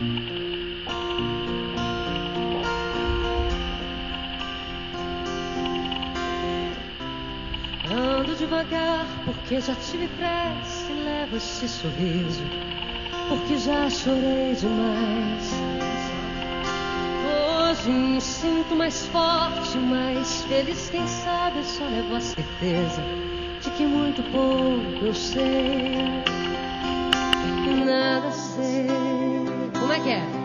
Ando devagar porque já tive pressa e levo esse sorriso porque já chorei demais. Hoje me sinto mais forte, mais feliz. Quem sabe eu só levo a certeza de que muito pouco eu sei Como é que é?